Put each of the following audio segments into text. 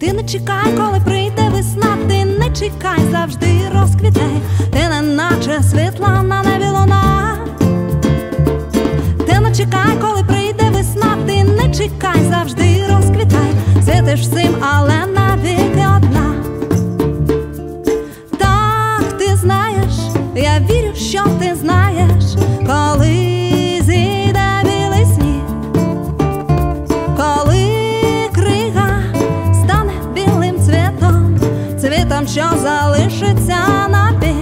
Ти не чекай, коли прийде весна, ти не чекай, завжди розквіте, ти не наче світла на небі луна. Ти не чекай, коли прийде весна, ти не чекай, завжди розквітай, світиш всім, але навіки одна. Так, ти знаєш, я вірю, що. Що залишиться на ти.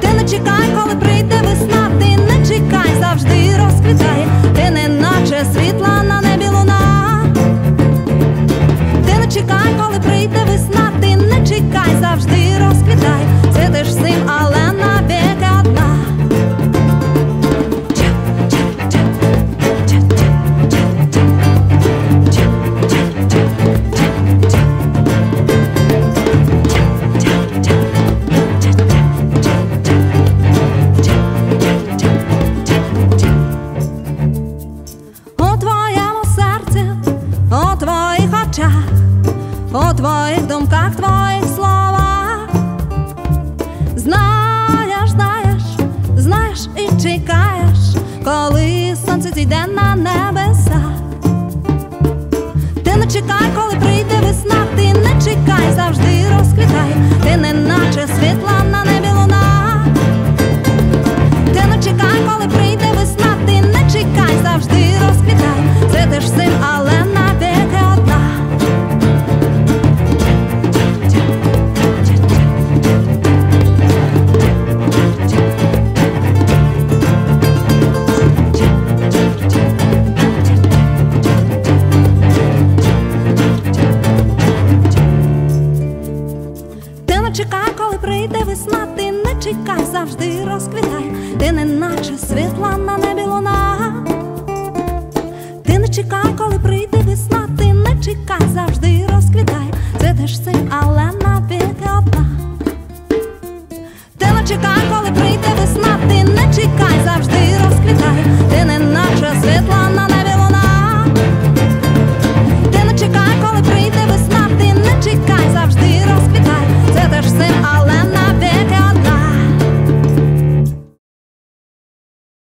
Ти не чекай, коли о твоїх думках, твоїх словах. Знаєш, знаєш, знаєш і чекаєш, коли сонце зійде на. весна, ти не чекай, завжди розквітай, ти не наче світла на небі луна. Ти не чекай, коли прийде весна, ти не чекай, завжди розквітай, це теж син, але не.